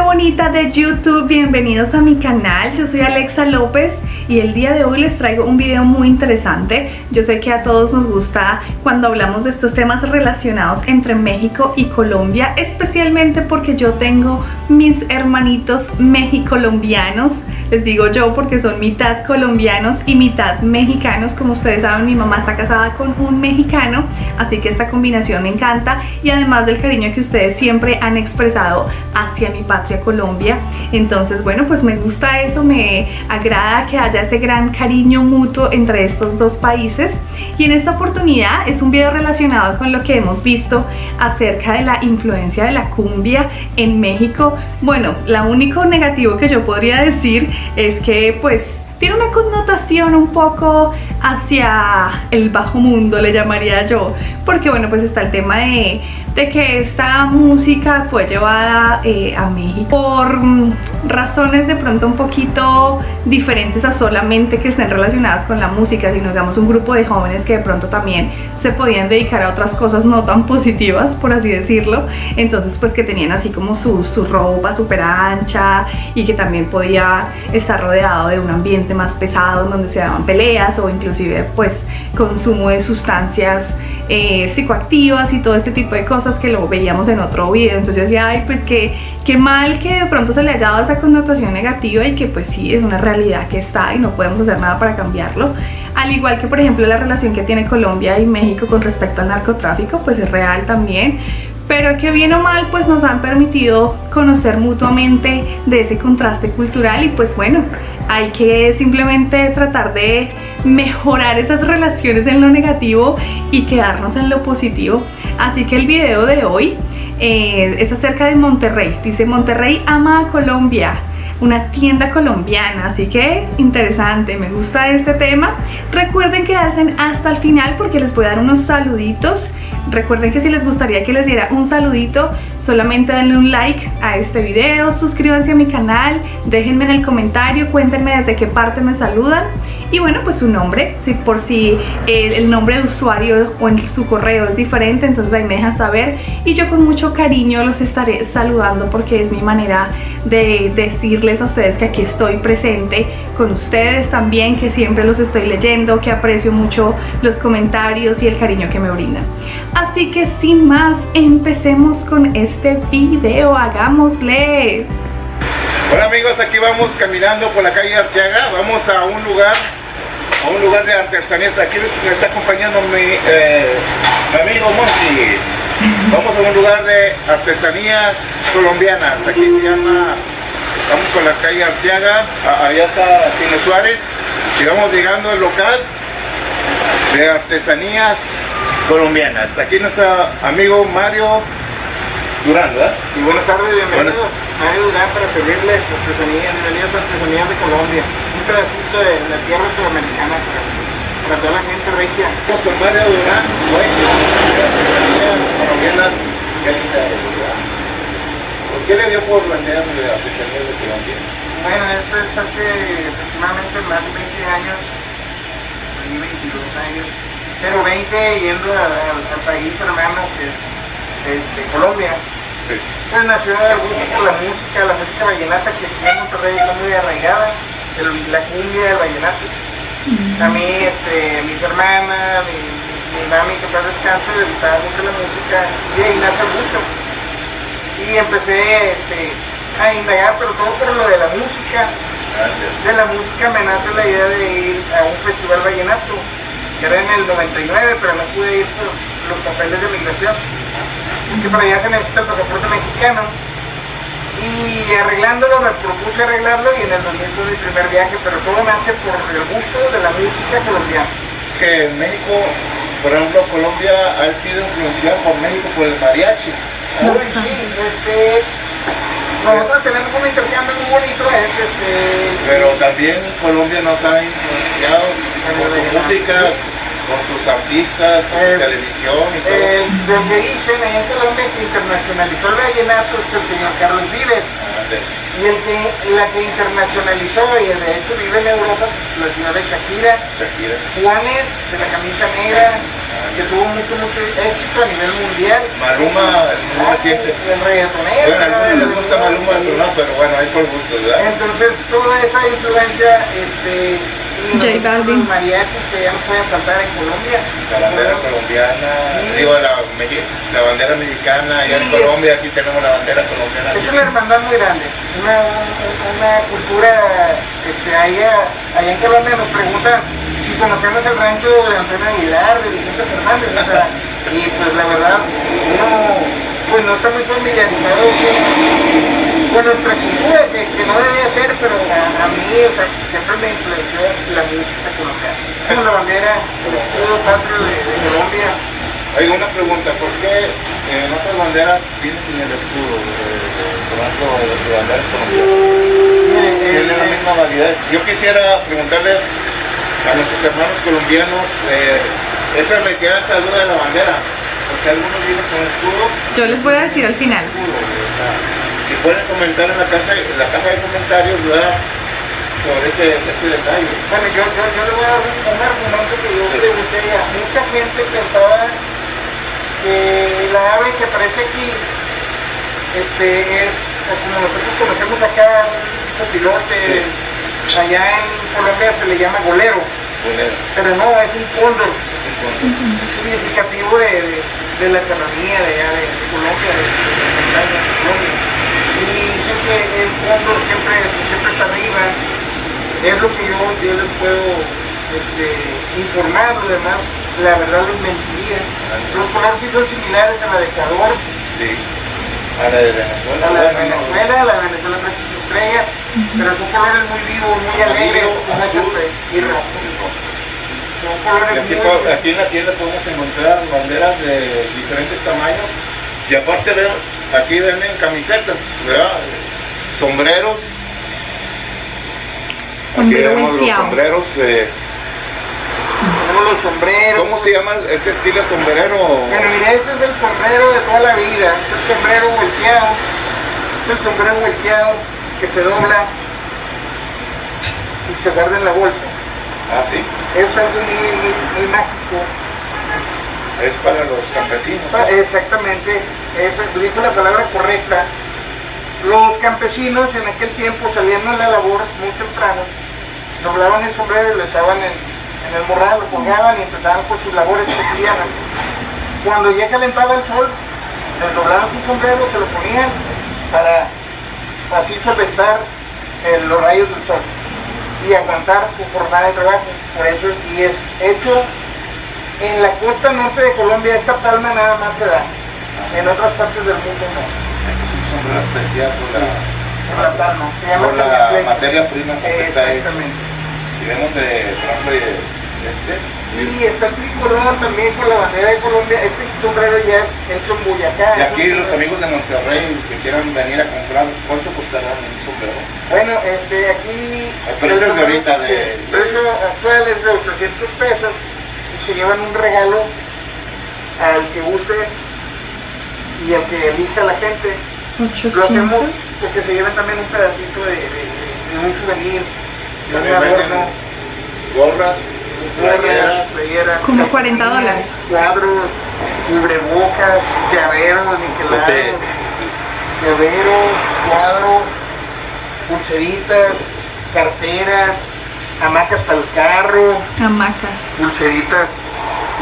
gente bonita de YouTube, bienvenidos a mi canal, yo soy Alexa López y el día de hoy les traigo un video muy interesante. Yo sé que a todos nos gusta cuando hablamos de estos temas relacionados entre México y Colombia, especialmente porque yo tengo mis hermanitos mexicolombianos, les digo yo porque son mitad colombianos y mitad mexicanos, como ustedes saben mi mamá está casada con un mexicano, así que esta combinación me encanta. Y además del cariño que ustedes siempre han expresado hacia mi patria Colombia. Entonces, bueno, pues me gusta eso, me agrada que haya ese gran cariño mutuo entre estos dos países. Y en esta oportunidad es un video relacionado con lo que hemos visto acerca de la influencia de la cumbia en México. Bueno, lo único negativo que yo podría decir es que pues tiene una connotación un poco hacia el bajo mundo, le llamaría yo, porque bueno, pues está el tema de, que esta música fue llevada eh, a México por mm, razones de pronto un poquito diferentes a solamente que estén relacionadas con la música, sino digamos un grupo de jóvenes que de pronto también se podían dedicar a otras cosas no tan positivas, por así decirlo, entonces pues que tenían así como su, su ropa súper ancha y que también podía estar rodeado de un ambiente más pesado donde se daban peleas o inclusive pues consumo de sustancias eh, psicoactivas y todo este tipo de cosas que lo veíamos en otro video. Entonces yo decía ay pues que qué mal que de pronto se le haya dado esa connotación negativa y que pues sí es una realidad que está y no podemos hacer nada para cambiarlo al igual que por ejemplo la relación que tiene Colombia y México con respecto al narcotráfico pues es real también. Pero que bien o mal pues nos han permitido conocer mutuamente de ese contraste cultural y pues bueno, hay que simplemente tratar de mejorar esas relaciones en lo negativo y quedarnos en lo positivo. Así que el video de hoy eh, es acerca de Monterrey. Dice Monterrey ama a Colombia una tienda colombiana, así que interesante, me gusta este tema. Recuerden que hacen hasta el final porque les voy a dar unos saluditos. Recuerden que si les gustaría que les diera un saludito, solamente denle un like a este video, suscríbanse a mi canal, déjenme en el comentario, cuéntenme desde qué parte me saludan y bueno pues su nombre, si por si el, nombre de usuario o en su correo es diferente entonces ahí me dejan saber y yo con mucho cariño los estaré saludando porque es mi manera de decirles a ustedes que aquí estoy presente con ustedes también, que siempre los estoy leyendo, que aprecio mucho los comentarios y el cariño que me brindan. Así que sin más, empecemos con este video, hagámosle. Hola amigos, aquí vamos caminando por la calle Arteaga, vamos a un lugar a un lugar de artesanías. Aquí me está acompañando mi, eh, amigo Monty. Vamos a un lugar de artesanías colombianas. Aquí se llama, vamos con la calle Arteaga, allá está Tino Suárez. Y vamos llegando al local de artesanías colombianas. Aquí nuestro amigo Mario Durán, ¿verdad? Y buenas tardes, bienvenidos. Mario Durán para servirle artesanías, bienvenidos a Artesanías de Colombia pedacito de la tierra sudamericana para, para toda la gente regia. Estamos con Mario Durán, dueño de artesanías colombianas ¿Por qué le dio por de artesanías de Colombia? Bueno, eso es hace aproximadamente más de 20 años, 22 años, pero 20 yendo al país hermano que es este, Colombia. Sí. Pues nació el gusto por la música, la música vallenata que aquí en Monterrey está muy arraigada la cumbia, el vallenato. A mí, este, mis hermanas, mi, mi mami que para descanso, le gustaba mucho la música y ahí nace el gusto. Y empecé este, a indagar, pero todo por lo de la música. De la música me nace la idea de ir a un festival vallenato, que era en el 99, pero no pude ir por los papeles de migración. Que para allá se necesita el pasaporte mexicano y arreglándolo me propuse arreglarlo y en el momento mi primer viaje, pero todo nace por el gusto de la música colombiana. Que en México, por ejemplo, Colombia ha sido influenciada por México por el mariachi. Uy, sí, este, nosotros tenemos un intercambio muy bonito, es, este, pero también Colombia nos ha influenciado por su música, con sus artistas, con eh, televisión y todo. Eh, lo que dicen en Colombia que internacionalizó el vallenato es el señor Carlos Vives. Ah, sí. Y el que, la que internacionalizó y de hecho vive en Europa, la señora Shakira. Shakira. Juanes de la camisa negra. Ah, que tuvo mucho, mucho éxito a nivel mundial. Maluma, muy Ah, reciente. El reggaetonero. Bueno, a algunos les gusta Maluma, no, pero bueno, ahí por gusto, ¿verdad? Entonces, toda esa influencia, este, J Balvin. mariachis que ya no pueden cantar en Colombia. La bandera colombiana, Sí. digo la, la bandera mexicana, allá en. Colombia, aquí tenemos la bandera colombiana. Es una hermandad muy grande, una, un- una cultura, este, allá, allá en Colombia nos preguntan si conocemos el rancho de Antonio Aguilar, de Vicente Fernández, o sea, y pues la verdad, uno pues no está muy familiarizado con, con nuestra cultura, que, que no debería ser, pero a, a mí o sea, siempre me influenció Como la bandera, el escudo patrio de, de Colombia, Oiga, una pregunta, ¿por qué eh, en otras banderas viene sin el escudo? eh, por ejemplo, las banderas colombianas. Eh, Tienen la misma validez. Yo quisiera preguntarles a nuestros hermanos colombianos, eh, esa me queda esa duda de la bandera, porque algunos vienen con escudo, Yo les voy a decir al final. escudo, o sea, si pueden comentar en la, casa, en la caja de comentarios, ¿verdad? Sobre ese, ese detalle. Bueno, yo, yo, yo le voy a dar un, un argumento que yo Sí. pregunté a mucha gente pensaba que la ave que aparece aquí este, es, como nosotros conocemos acá, un sopilote, allá en Colombia se le llama golero, Bolero. pero no, es un cóndor, Es un concepto. significativo de, de, de la serranía de allá de, de Colombia, de Colombia. Y dicen que el cóndor siempre, siempre está arriba, es lo que yo, yo les puedo este, informar, lo demás, la verdad les mentiría. Los colores sí son similares a la de Ecuador, Sí. A la de Venezuela. a la de Venezuela, la de Venezuela no es su estrella, pero son colores muy vivos, muy alegres, y rojo. Son colores Aquí, muy aquí en la tienda podemos encontrar banderas de diferentes tamaños y aparte aquí venden camisetas, ¿verdad? Sombreros. Aquí vemos los sombreros. eh, Tenemos los sombreros. ¿Cómo se llama ese estilo sombrero? Bueno, mira, este es el sombrero de toda la vida. Es el sombrero volteado. Es el sombrero volteado que se dobla y se guarda en la bolsa. Ah, sí. Es algo muy, muy, muy mágico. Es para los campesinos. Exactamente, eso, dijo la palabra correcta. Los campesinos en aquel tiempo salían a la labor muy temprano, doblaban el sombrero y lo echaban en, el morral, lo colgaban y empezaban con sus labores cotidianas. Cuando ya calentaba el sol, les doblaban su sombrero, se lo ponían para así solventar los rayos del sol y aguantar su jornada de trabajo. Por eso, y es hecho en la costa norte de Colombia, esta palma nada más se da. En otras partes del mundo no. Este es un sombrero especial por la, Por la por materia prima que está hecho. Y vemos, eh, por ejemplo, este. Y está tricolor también con la bandera de Colombia. Este sombrero ya es hecho en Boyacá. Y aquí los amigos de Monterrey que quieran venir a comprar, ¿cuánto costará un sombrero? Bueno, este, aquí... El precio de ahorita de- El precio actual es de 800 pesos y se llevan un regalo al que guste y al que elija la gente. Lo hacemos 800. porque se llevan también un pedacito de, de- de un souvenir, de un También venden adorno, gorras, playeras. Como 40 calcomanías, dólares. Cuadros, cubrebocas, llaveros, niquelados, llaveros, cuadros, pulseritas, carteras, hamacas para el carro, Hamacas. pulseritas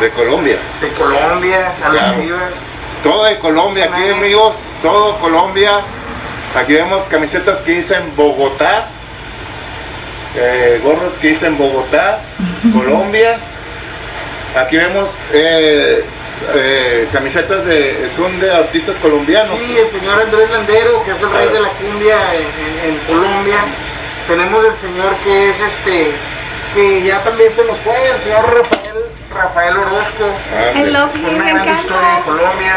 de Colombia. de Colombia, Claro. Todo de Colombia, aquí amigos, todo Colombia. Aquí vemos camisetas que dicen Bogotá, eh, gorras que dicen Bogotá, Colombia. Aquí vemos eh, eh, camisetas de son de artistas colombianos. Sí, el señor Andrés Landero, que es el rey de la cumbia en, en- en Colombia. Tenemos el señor que es este, que ya también se nos fue, el señor Rafael, Rafael Orozco, Ah, I love una gran historia en. Colombia.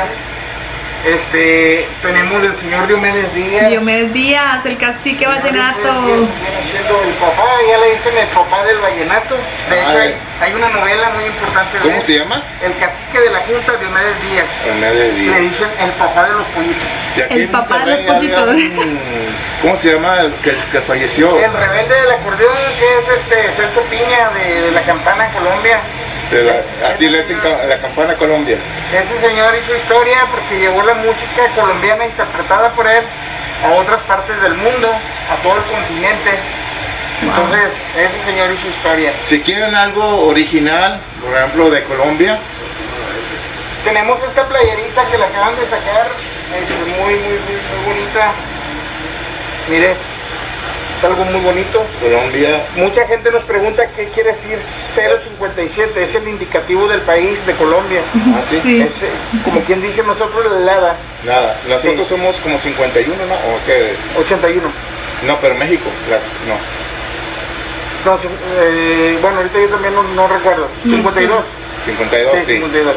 Este, tenemos el señor Diomedes Díaz. Diomedes Díaz, el cacique Diomedes vallenato. Viene viene siendo el papá, ya le dicen el papá del vallenato. De hecho, Ah, hay, hay una novela muy importante ¿Cómo él. se llama? El cacique de la Junta, Diomedes Díaz. Le Díaz. dicen el papá de los pollitos. El papá de los pollitos. un- ¿Cómo se llama el que, el que falleció? El rebelde del acordeón, que es este Celso Piña de, de la campana Colombia. De la- así le hacen la campana Colombia. Ese señor hizo historia porque llevó la música colombiana interpretada por él a otras partes del mundo, a todo el continente. Entonces, ese señor hizo historia. Si quieren algo original, por ejemplo de Colombia, Tenemos esta playerita que la acaban de sacar, este, muy, muy, muy, muy bonita. Mire, es algo muy bonito. Colombia, Mucha gente nos pregunta qué quiere decir 057, es el indicativo del país de Colombia. así. Sí. Es, eh, como quien dice nosotros la helada, Nada, nosotros Sí. somos como 51, ¿no? ¿O qué? 81. No, pero México, la- no. No, eh, bueno, ahorita yo también no, no recuerdo. 52. 52, sí. 52.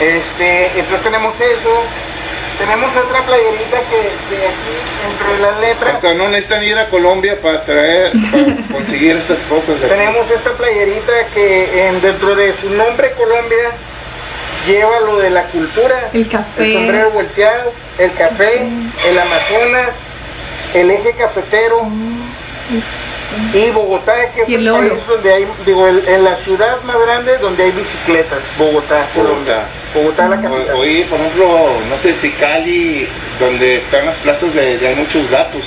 Este, entonces tenemos eso. Tenemos otra playerita que, que aquí, entre las O letras, sea, no necesitan ir a Colombia para traer, para conseguir estas cosas. de aquí. tenemos esta playerita que en- dentro de su nombre Colombia lleva lo de la cultura. El café. El sombrero volteado, el café, el Amazonas, el eje cafetero y Bogotá, que es el país donde hay, digo, el- en la ciudad más grande donde hay bicicletas, Bogotá, Colombia. Bogotá, la capital. O- Oí, por ejemplo, no sé si Cali, donde están las plazas de, de hay muchos gatos.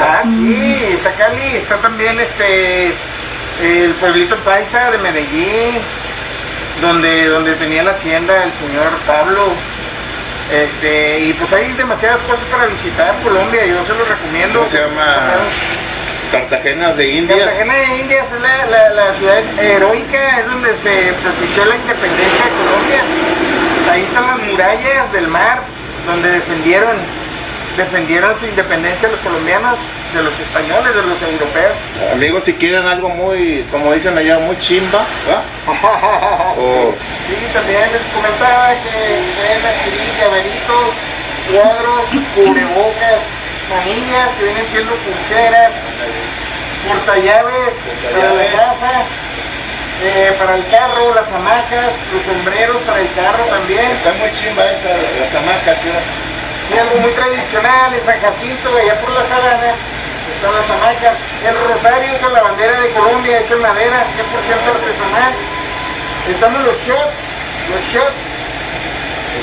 Ah, sí, está Cali, está también este el pueblito paisa de Medellín, donde, donde tenía la hacienda el señor Pablo. Este, y pues hay demasiadas cosas para visitar Colombia, yo se los recomiendo. ¿Cómo se llama? Cartagenas de Indias. Cartagena de Indias es la, la- la ciudad heroica, es donde se propició la independencia de Colombia. Ahí están las murallas del mar, donde defendieron, defendieron su independencia los colombianos, de los españoles, de los europeos. Amigos, si quieren algo muy, como dicen allá, muy chimba. O Sí, también les comentaba que adquirir llaveritos, cuadros, cubrebocas, manillas que vienen siendo pulseras, portallaves para la casa, eh, para el carro, las hamacas, los sombreros para el carro también. está muy chimba esa, las hamacas, ¿sí? Y algo muy tradicional, en San Jacinto, allá por la sabana, están las hamacas. El rosario con la bandera de Colombia hecha en madera, 100% artesanal. Estamos los shots, los shots ¿Es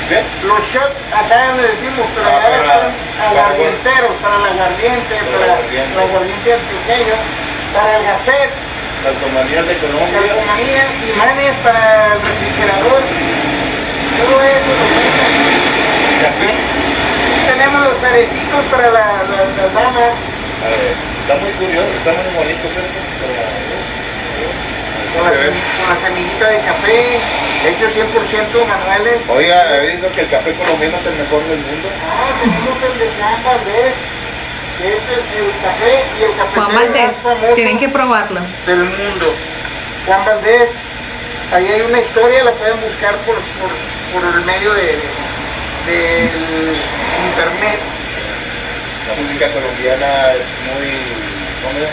qué? Los shots, acá le decimos, pero Ah, allá para- son aguardienteros, para el aguardiente, Para para el aguardiente. el aguardiente antioqueño, para el café, Calcomanías de Colombia. calcomanías, imanes para el refrigerador, todo eso. Café. Tenemos los arecitos para la, la, las damas, A ver, está muy curioso, están muy bonitos estos. con la, pero- Se ven. semi- con la semillita de café, hechos 100% manuales. Oiga, he visto que el café colombiano es el mejor del mundo. Ah, tenemos el de San Valdés, que es el, el café y el café Juan Valdés, tienen que probarlo. del mundo. Juan Valdés, ahí hay una historia, la pueden buscar por, por, por el medio de, del internet. La música colombiana es muy... ¿cómo es?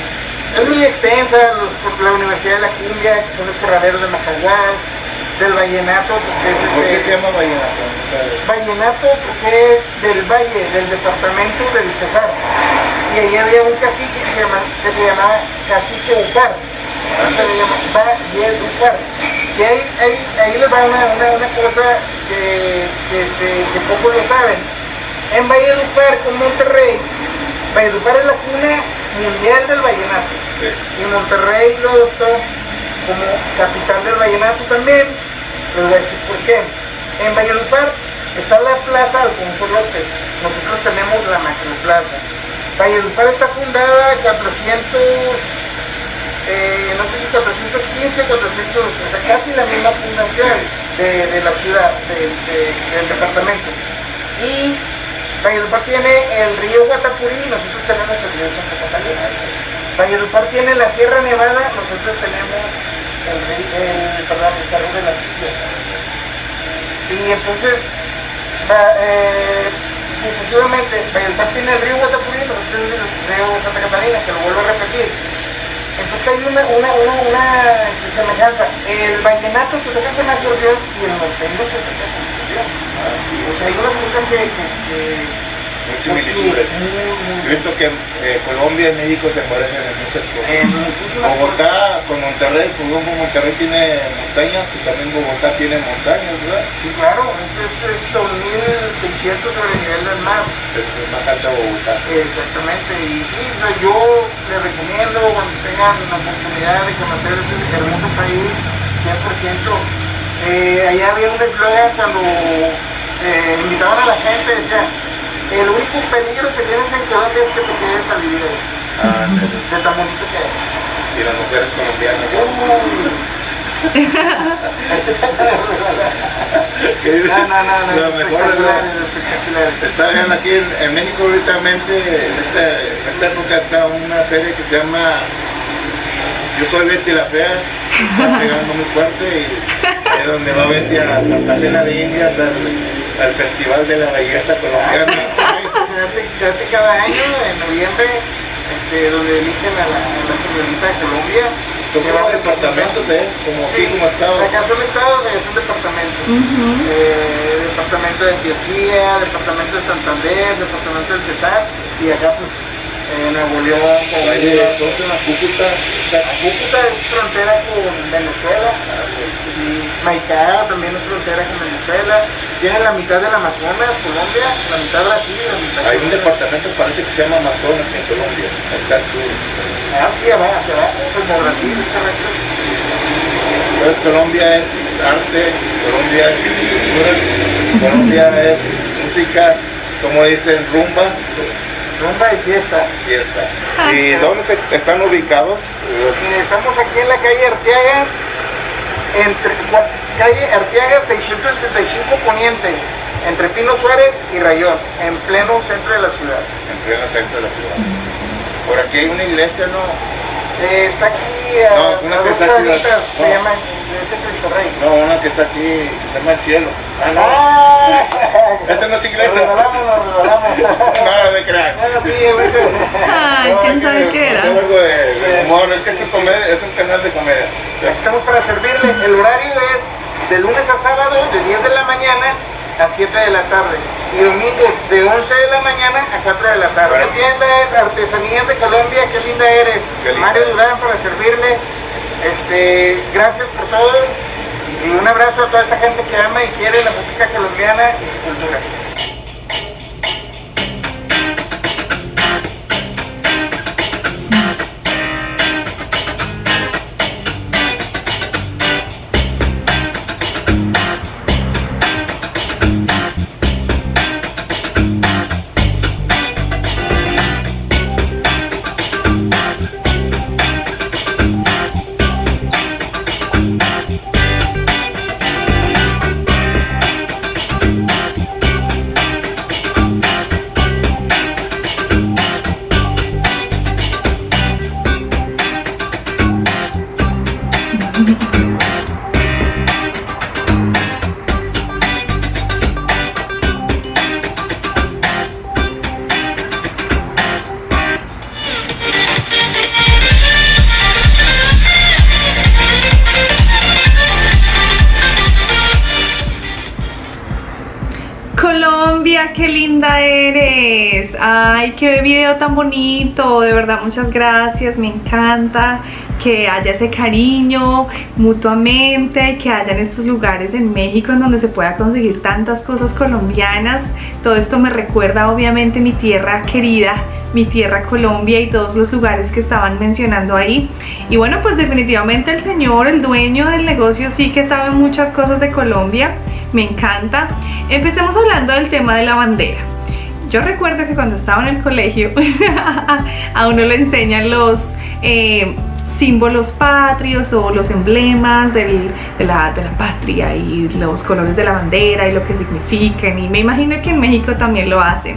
Es muy extensa, los- por la Universidad de la Cumbia, que son los corraleros de Majaguán, del Vallenato, porque es ¿Por qué este- se llama vallenato? Porque es del valle, del departamento del Cesar. Y ahí había un cacique que se, llama, que se llamaba Cacique Ucar. Se le llama Valledupar. Y ahí, ahí, ahí les va una, una, una cosa que, que, se- que pocos lo saben. En Valledupar, con Monterrey, Valledupar es la cuna mundial del vallenato. sí. Y Monterrey lo adoptó como capital del vallenato también. Les voy a por qué. En Valledupar está la Plaza Alfonso López. Nosotros tenemos la Macroplaza. Valledupar está fundada 400, eh, no sé si 415, 400, o sea, casi la misma fundación de, de la ciudad, de- del departamento. Y Valledupar tiene el río Guatapurí, nosotros tenemos el río Santa Catalina. Valledupar tiene la Sierra Nevada, nosotros tenemos el, perdón, el Cerro de las Sillas. Y entonces, va- eh, sucesivamente, tiene el río Guatapurí, nosotros tenemos el río Santa Catalina, que lo vuelvo a repetir. Entonces hay una, una, una, una semejanza. El vallenato se toca con acordeón y el norteño se toca con acordeón. Así O sea, hay una cosa que, que, que, muy similitudes. He visto que eh, Colombia y México se parecen en muchas cosas. Bogotá con Monterrey, ejemplo, Monterrey tiene montañas y también Bogotá tiene montañas, ¿verdad? Sí, claro, es 2.600 sobre el nivel del mar. Es más alta Bogotá. Exactamente, y sí, yo les recomiendo cuando tengan la oportunidad de conocer este hermoso país, 100%. Eh, allá había un eslogan cuando eh, invitaban a la gente, decía, el único peligro que tienes en Colombia es que te quedes a vivir Ah, sí. de tan bonito que es. Y las mujeres colombianas. No, no, no, no, Lo mejor es espectaculares. Está bien aquí en, en México ahorita, en esta, en esta época está una serie que se llama Yo soy Betty la Fea, está pegando muy fuerte y es donde va Betty a Cartagena de Indias al, al Festival de la Belleza Colombiana. Se hace, se hace cada año en noviembre, este, donde eligen a la, a la señorita de Colombia. Son como departamentos, ¿eh? Como aquí, como estados. Acá son estados, allá son departamentos. Ujú. Eh, departamento de Antioquia, departamento de Santander, departamento del Cesar y acá pues Nuevo León, Ahí, Coahuila. ¿cómo se llama? Cúcuta. Cúcuta es frontera con Venezuela, y Maicao también es frontera con Venezuela, tiene la mitad del Amazonas, Colombia, la mitad Brasil y la mitad Hay un Colombia. departamento parece que se llama Amazonas en Colombia. Está al sur. Ah, sí, abajo, hacia abajo, como Brasil, correcto. Entonces Colombia es arte, Colombia es cultura, Colombia es música, como dicen, rumba, Rumba y fiesta. fiesta. ¿Y dónde se- están ubicados? Estamos aquí en la calle Arteaga, entre calle Arteaga 665 Poniente, entre Pino Suárez y Rayón, en pleno centro de la ciudad. En pleno centro de la ciudad. Por aquí hay una iglesia, ¿no? Eh, está aquí a, No, una que está aquí, se no. llama Iglesia Cristo Rey. No, una que está aquí, que se llama el cielo. Ah, no. ¡Ah! Esa no es iglesia. Nos revelamos, nos. Nada de crack. Bueno, sí, güey. Ay, No, quién es sabe que- qué era. es algo de, de humor, es que es un, comedia- es un canal de comedia. Estamos para servirle. El horario es de lunes a sábado, de 10 de la mañana a 7 de la tarde. Y domingo de 11 de la mañana a 4 de la tarde. La tienda es Artesanías de Colombia. Qué linda eres. Qué linda. Mario Durán para servirle. Este, gracias por todo. Y un abrazo a toda esa gente que ama y quiere la música colombiana y su cultura. Tan bonito. De verdad, muchas gracias. Me encanta que haya ese cariño mutuamente, que haya en estos lugares en México en donde se pueda conseguir tantas cosas colombianas. Todo esto me recuerda obviamente mi tierra querida, mi tierra Colombia y todos los lugares que estaban mencionando ahí. Y bueno, pues definitivamente el señor, el dueño del negocio sí que sabe muchas cosas de Colombia. Me encanta. Empecemos hablando del tema de la bandera. Yo recuerdo que cuando estaba en el colegio a uno le enseñan los eh, símbolos patrios o los emblemas de, la, de la patria y los colores de la bandera y lo que significan. Y me imagino que en México también lo hacen.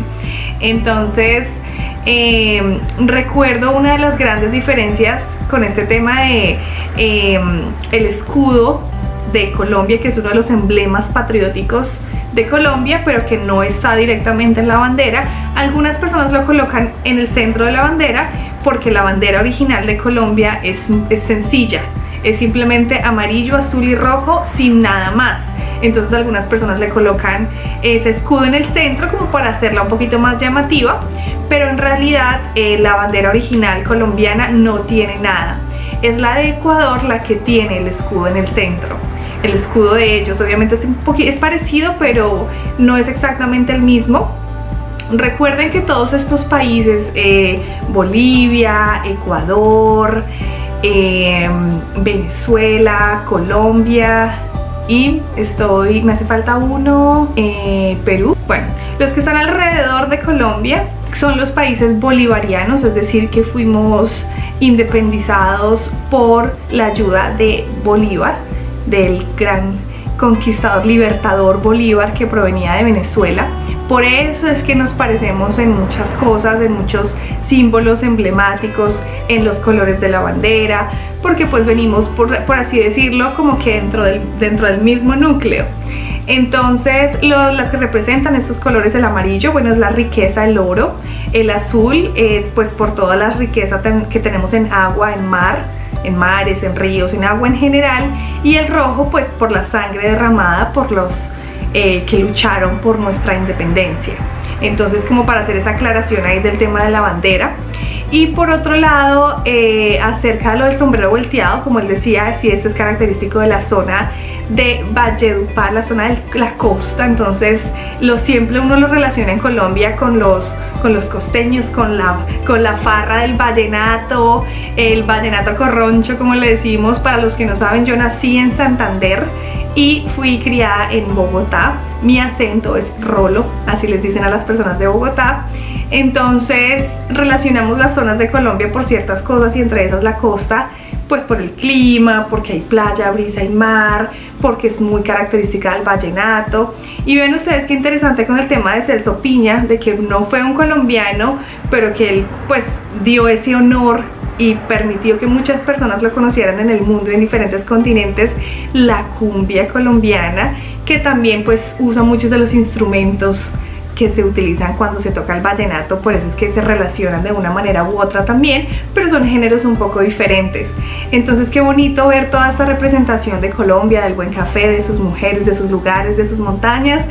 Entonces, eh, recuerdo una de las grandes diferencias con este tema de eh, el escudo de Colombia, que es uno de los emblemas patrióticos de Colombia, pero que no está directamente en la bandera. Algunas personas lo colocan en el centro de la bandera porque la bandera original de Colombia es, sencilla, es simplemente amarillo, azul y rojo sin nada más. entonces algunas personas le colocan ese escudo en el centro como para hacerla un poquito más llamativa, pero en realidad eh, la bandera original colombiana no tiene nada. Es la de Ecuador la que tiene el escudo en el centro. El escudo de ellos obviamente es, un parecido, pero no es exactamente el mismo. Recuerden que todos estos países, eh, Bolivia, Ecuador, eh, Venezuela, Colombia, y estoy, me hace falta uno, eh, Perú. Bueno, los que están alrededor de Colombia son los países bolivarianos, es decir, que fuimos independizados por la ayuda de Bolívar, del gran conquistador libertador Bolívar que provenía de Venezuela. Por eso es que nos parecemos en muchas cosas, en muchos símbolos emblemáticos, en los colores de la bandera, porque pues venimos, por, así decirlo, como que dentro del, dentro del mismo núcleo. Entonces, lo, que representan estos colores, el amarillo, bueno, es la riqueza, el oro, el azul, eh, pues por toda la riqueza que tenemos en agua, en mar, en mares, en ríos, en agua en general, y el rojo, pues por la sangre derramada por los eh, que lucharon por nuestra independencia. Entonces como para hacer esa aclaración ahí del tema de la bandera. Y por otro lado, eh, acerca de lo del sombrero volteado, como él decía, si este es característico de la zona de Valledupar, la zona de la costa, entonces lo siempre uno lo relaciona en Colombia con los, con los costeños, con la, con la farra del vallenato, el vallenato corroncho, como le decimos, para los que no saben, yo nací en Santander, y fui criada en Bogotá. Mi acento es rolo, así les dicen a las personas de Bogotá. Entonces relacionamos las zonas de Colombia por ciertas cosas y entre esas la costa, pues por el clima, porque hay playa, brisa y mar, porque es muy característica del vallenato. Y ven ustedes qué interesante con el tema de Celso Piña, de que no fue un colombiano, pero que él pues dio ese honor y permitió que muchas personas lo conocieran en el mundo en diferentes continentes la cumbia colombiana que también pues usa muchos de los instrumentos que se utilizan cuando se toca el vallenato, por eso es que se relacionan de una manera u otra también, pero son géneros un poco diferentes. Entonces qué bonito ver toda esta representación de Colombia, del buen café, de sus mujeres, de sus lugares, de sus montañas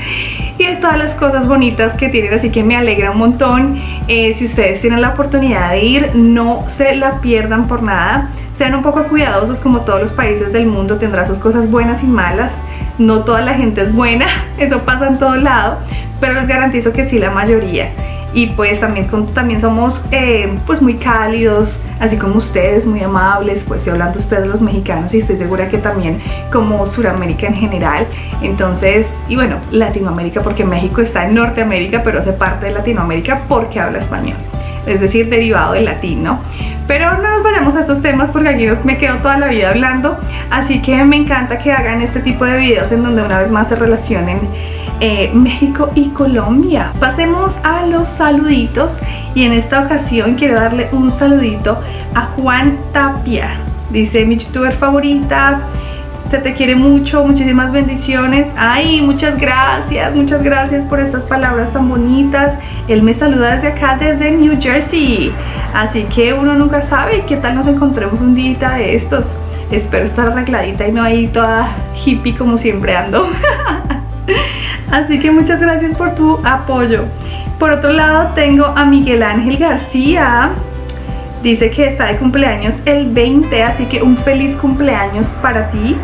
y de todas las cosas bonitas que tienen, así que me alegra un montón. Eh, si ustedes tienen la oportunidad de ir, no se la pierdan por nada. Sean un poco cuidadosos como todos los países del mundo, tendrá sus cosas buenas y malas. No toda la gente es buena, eso pasa en todo lado, pero les garantizo que sí la mayoría. Y pues también, también somos eh, pues muy cálidos, así como ustedes, muy amables, pues estoy hablando ustedes los mexicanos y estoy segura que también como Suramérica en general. Entonces, y bueno, Latinoamérica porque México está en Norteamérica, pero hace parte de Latinoamérica porque habla español es decir, derivado del latín, ¿no? Pero no nos vayamos a esos temas porque aquí me quedo toda la vida hablando, así que me encanta que hagan este tipo de videos en donde una vez más se relacionen eh, México y Colombia. Pasemos a los saluditos y en esta ocasión quiero darle un saludito a Juan Tapia. Dice mi youtuber favorita, se te quiere mucho, muchísimas bendiciones. Ay, muchas gracias, muchas gracias por estas palabras tan bonitas. Él me saluda desde acá, desde New Jersey. Así que uno nunca sabe qué tal nos encontremos un día de estos. Espero estar arregladita y no ahí toda hippie como siempre ando. Así que muchas gracias por tu apoyo. Por otro lado tengo a Miguel Ángel García. Dice que está de cumpleaños el 20, así que un feliz cumpleaños para ti.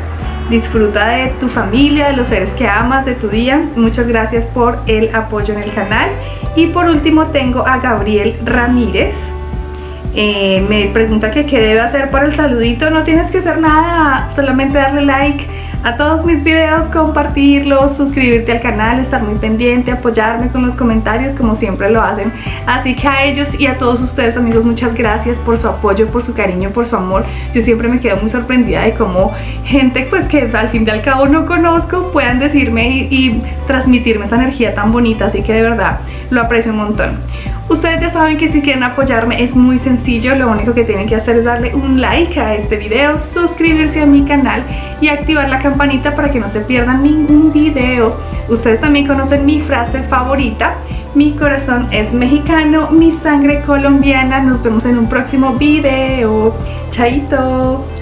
Disfruta de tu familia, de los seres que amas, de tu día. Muchas gracias por el apoyo en el canal. Y por último tengo a Gabriel Ramírez. Eh, me pregunta que qué debe hacer por el saludito. No tienes que hacer nada, solamente darle like a todos mis videos, compartirlos, suscribirte al canal, estar muy pendiente, apoyarme con los comentarios como siempre lo hacen. Así que a ellos y a todos ustedes amigos, muchas gracias por su apoyo, por su cariño, por su amor. Yo siempre me quedo muy sorprendida de cómo gente pues que al fin y al cabo no conozco puedan decirme y, y transmitirme esa energía tan bonita. Así que de verdad lo aprecio un montón. Ustedes ya saben que si quieren apoyarme es muy sencillo, lo único que tienen que hacer es darle un like a este video, suscribirse a mi canal y activar la campanita para que no se pierdan ningún video. Ustedes también conocen mi frase favorita, mi corazón es mexicano, mi sangre colombiana. Nos vemos en un próximo video. Chaito.